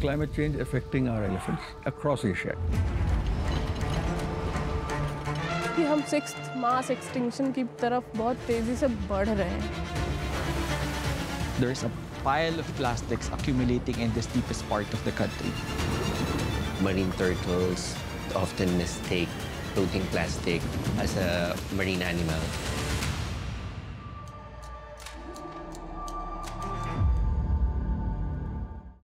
climate change affecting our elephants across Asia. कि हम six mass extinction की तरफ बहुत तेजी से बढ़ रहे हैं There's a pile of plastics accumulating in this deepest part of the country. Marine turtles often mistake floating plastic as a marine animal.